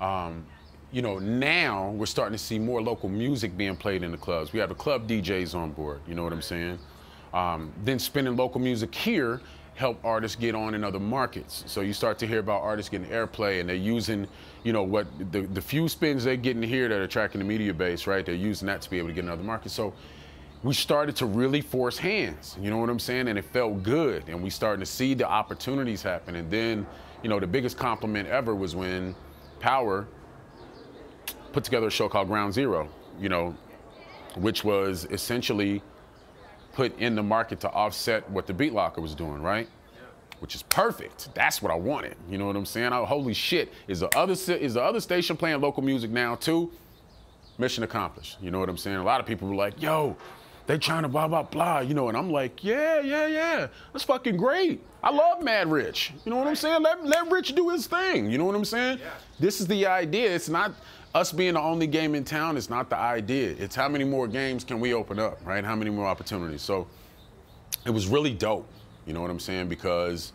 Um, you know, now we're starting to see more local music being played in the clubs. We have the club DJs on board, you know what I'm saying? Um, then spinning local music here help artists get on in other markets. So you start to hear about artists getting airplay and they're using, you know, what the, the few spins they're getting here that are tracking the media base, right? They're using that to be able to get in other markets. So we started to really force hands, you know what I'm saying? And it felt good. And we started to see the opportunities happen. And then, you know, the biggest compliment ever was when Power put together a show called Ground Zero, you know, which was essentially put in the market to offset what the Beat Locker was doing, right? Which is perfect. That's what I wanted. You know what I'm saying? I, holy shit! Is the other is the other station playing local music now too? Mission accomplished. You know what I'm saying? A lot of people were like, "Yo, they trying to blah blah blah," you know, and I'm like, "Yeah, yeah, yeah. That's fucking great. I love Mad Rich. You know what I'm saying? Let let Rich do his thing. You know what I'm saying? Yeah. This is the idea. It's not." Us being the only game in town is not the idea. It's how many more games can we open up, right? How many more opportunities? So it was really dope, you know what I'm saying? Because,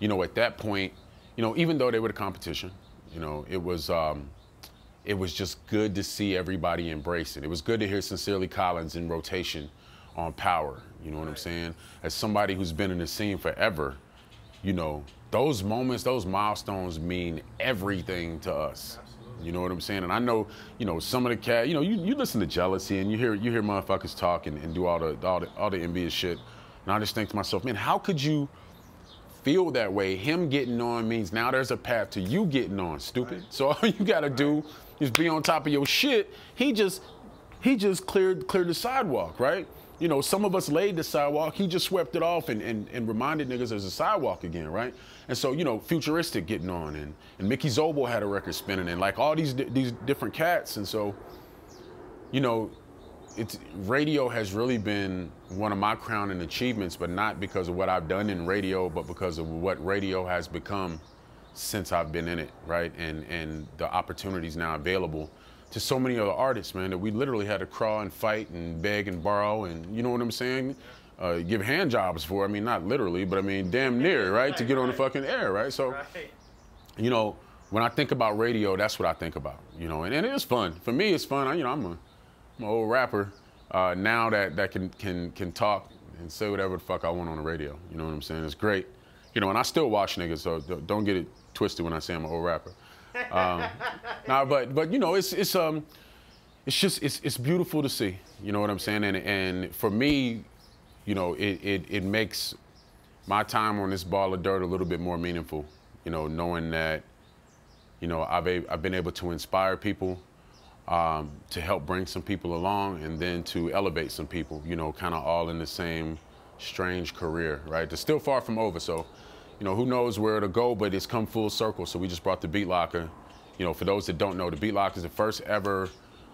you know, at that point, you know, even though they were the competition, you know, it was um, it was just good to see everybody embrace it. It was good to hear Sincerely Collins in rotation on power. You know what I'm saying? As somebody who's been in the scene forever, you know, those moments, those milestones mean everything to us. You know what I'm saying? And I know, you know, some of the cat, you know, you, you listen to jealousy and you hear you hear motherfuckers talk and, and do all the all the all the envious shit. And I just think to myself, man, how could you feel that way? Him getting on means now there's a path to you getting on, stupid. Right. So all you gotta do is be on top of your shit. He just he just cleared cleared the sidewalk, right? You know, some of us laid the sidewalk. He just swept it off and, and, and reminded niggas there's a sidewalk again, right? And so, you know, futuristic getting on, and, and Mickey Zobel had a record spinning, and like all these these different cats. And so, you know, it's radio has really been one of my crowning achievements, but not because of what I've done in radio, but because of what radio has become since I've been in it, right? And and the opportunities now available to so many other artists, man, that we literally had to crawl and fight and beg and borrow and you know what I'm saying? Uh, give hand jobs for. I mean, not literally, but I mean, damn near, right? right to get right. on the fucking air, right? So, right. you know, when I think about radio, that's what I think about, you know, and, and it is fun. For me, it's fun. I, you know, I'm, a, I'm an old rapper uh, now that, that can, can, can talk and say whatever the fuck I want on the radio. You know what I'm saying? It's great. You know, and I still watch niggas, so don't get it twisted when I say I'm an old rapper. Um, nah, but but you know, it's it's um, it's just it's it's beautiful to see. You know what I'm saying? And and for me, you know, it it, it makes my time on this ball of dirt a little bit more meaningful. You know, knowing that, you know, I've a, I've been able to inspire people. Um, to help bring some people along and then to elevate some people, you know, kind of all in the same strange career, right? It's still far from over, so you know, who knows where it'll go, but it's come full circle. So we just brought the Beat Locker. You know, for those that don't know, the Beat Locker is the first ever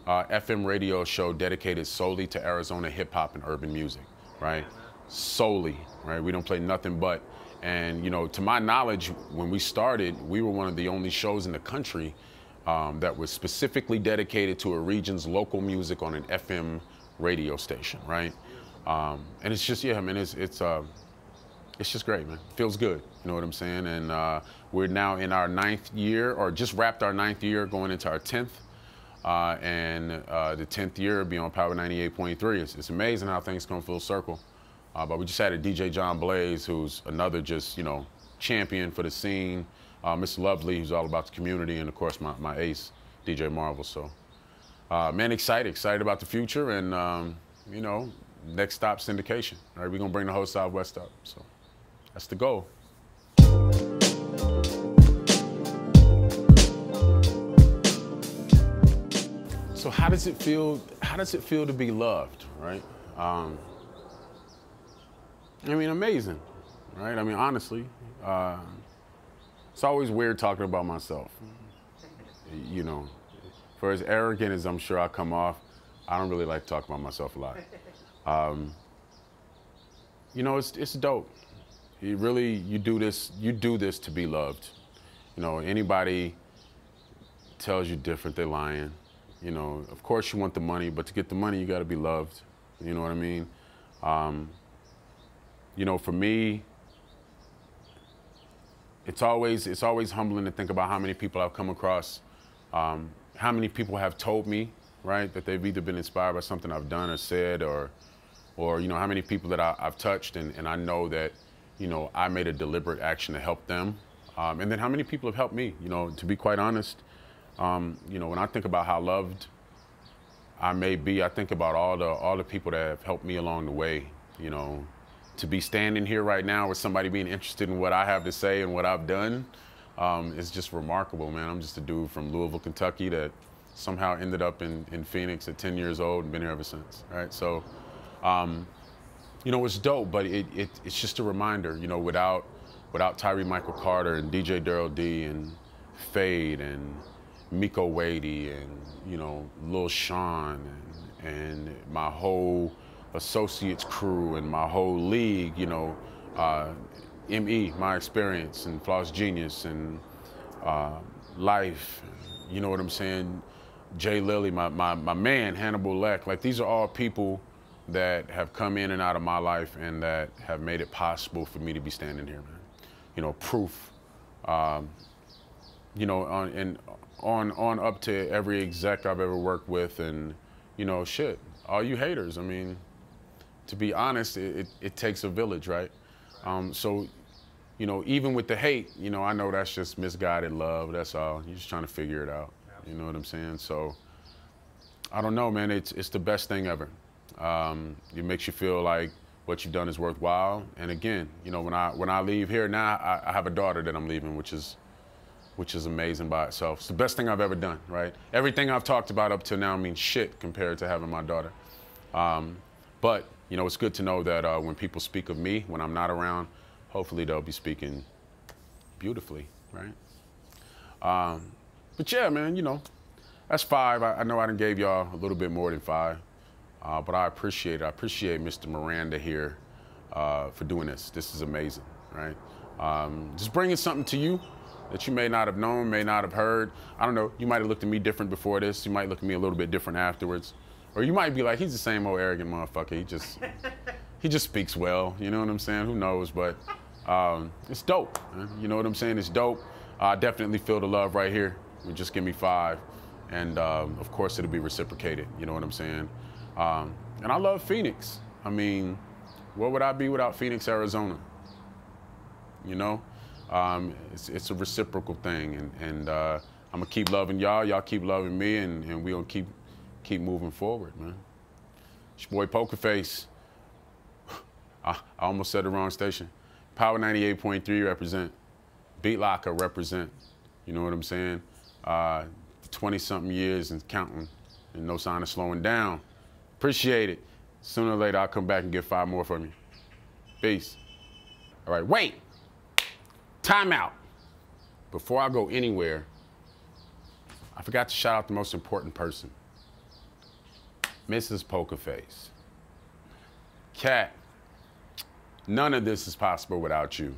uh, FM radio show dedicated solely to Arizona hip hop and urban music, right? Solely, right? We don't play nothing but. And, you know, to my knowledge, when we started, we were one of the only shows in the country um, that was specifically dedicated to a region's local music on an FM radio station, right? Um, and it's just, yeah, I mean, it's, it's, uh, it's just great, man. Feels good. You know what I'm saying? And uh, we're now in our ninth year, or just wrapped our ninth year, going into our tenth. Uh, and uh, the tenth year will be on Power 98.3. It's, it's, amazing how things come full circle. Uh, but we just had a DJ John Blaze, who's another just you know champion for the scene. Uh, Miss Lovely, who's all about the community, and of course my, my ace, DJ Marvel. So, uh, man, excited, excited about the future, and um, you know, next stop syndication. Right, we're gonna bring the whole Southwest up. So. That's the goal. So how does it feel? How does it feel to be loved, right? Um, I mean, amazing, right? I mean, honestly, uh, it's always weird talking about myself. You know, for as arrogant as I'm sure I come off, I don't really like to talk about myself a lot. Um, you know, it's it's dope. You really you do this you do this to be loved. You know, anybody tells you different, they're lying. You know, of course you want the money, but to get the money, you got to be loved. You know what I mean? Um, you know, for me, it's always it's always humbling to think about how many people I've come across, um, how many people have told me, right, that they've either been inspired by something I've done or said, or, or you know, how many people that I, have touched, and, and I know that, you know, I made a deliberate action to help them, um, and then how many people have helped me. You know, to be quite honest, um, you know, when I think about how loved I may be, I think about all the all the people that have helped me along the way. You know, to be standing here right now with somebody being interested in what I have to say and what I've done um, is just remarkable, man. I'm just a dude from Louisville, Kentucky that somehow ended up in, in Phoenix at 10 years old and been here ever since, right? So, um, you know, it's dope, but it, it, it's just a reminder, you know, without, without Tyree Michael Carter and DJ Daryl D and Fade and Miko Wadey and, you know, Lil Sean and, and my whole associates crew and my whole league, you know, uh, ME, my experience, and Floss Genius, and uh, Life, you know what I'm saying? Jay Lilly, my, my, my man, Hannibal Leq, like these are all people that have come in and out of my life and that have made it possible for me to be standing here, man. You know, proof. Um, you know, on, and on, on up to every exec I've ever worked with and, you know, shit, all you haters, I mean, to be honest, it, it, it takes a village, right? Um, so, you know, even with the hate, you know, I know that's just misguided love. That's all. You're just trying to figure it out. You know what I'm saying? So, I don't know, man. It's it's the best thing ever. Um, it makes you feel like what you've done is worthwhile. And again, you know, when I when I leave here now, I, I have a daughter that I'm leaving, which is which is amazing by itself. It's the best thing I've ever done, right? Everything I've talked about up to now means shit compared to having my daughter. Um, but you know, it's good to know that uh, when people speak of me, when I'm not around, hopefully they'll be speaking beautifully, right? Um, but yeah, man, you know, that's five. I, I know I done gave y'all a little bit more than five, uh, but I appreciate it. I appreciate Mr. Miranda here uh, for doing this. This is amazing, right? Um, just bringing something to you that you may not have known, may not have heard. I don't know. You might have looked at me different before this. You might look at me a little bit different afterwards. Or you might be like, he's the same old arrogant motherfucker. He just he just speaks well. You know what I'm saying? Who knows? But um, it's dope. Man. You know what I'm saying? It's dope. I uh, definitely feel the love right here. Just give me five, and um, of course it'll be reciprocated. You know what I'm saying? Um, and I love Phoenix. I mean, where would I be without Phoenix, Arizona? You know, um, it's, it's, a reciprocal thing, and, and uh, I'm gonna keep loving y'all. Y'all keep loving me, and, and we gonna keep keep moving forward, man. It's your boy Pokafase. I, I almost said the wrong station. Power 98.3 represent. Beat Locker represent. You know what I'm saying? 20 uh, something years and counting, and no sign of slowing down. Appreciate it. Sooner or later, I'll come back and get five more from you. Peace. All right, wait. Time out. Before I go anywhere, I forgot to shout out the most important person. Mrs. Pokafase. Cat, none of this is possible without you.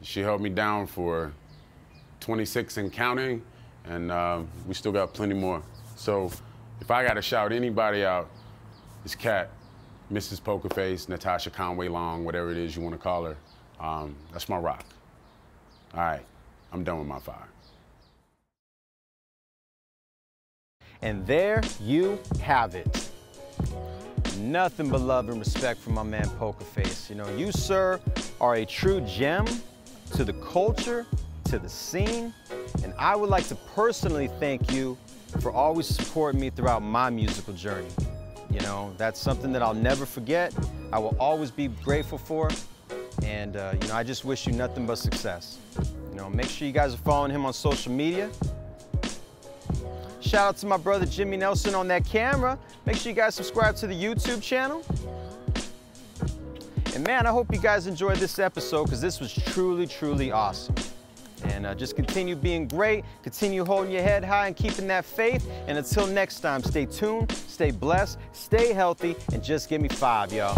She held me down for 26 and counting, and uh, we still got plenty more. So if I got to shout anybody out, it's Cat, Mrs. Pokafase, Natasha Conway Long, whatever it is you want to call her. Um, that's my rock. All right, I'm done with my fire. And there you have it. Nothing but love and respect for my man Pokafase. You know, you, sir, are a true gem to the culture, to the scene, and I would like to personally thank you for always supporting me throughout my musical journey. You know, that's something that I'll never forget. I will always be grateful for. And, uh, you know, I just wish you nothing but success. You know, make sure you guys are following him on social media. Shout out to my brother Jimmy Nelson on that camera. Make sure you guys subscribe to the YouTube channel. And man, I hope you guys enjoyed this episode because this was truly, truly awesome. And uh, just continue being great, continue holding your head high and keeping that faith. And until next time, stay tuned, stay blessed, stay healthy, and just give me five, y'all.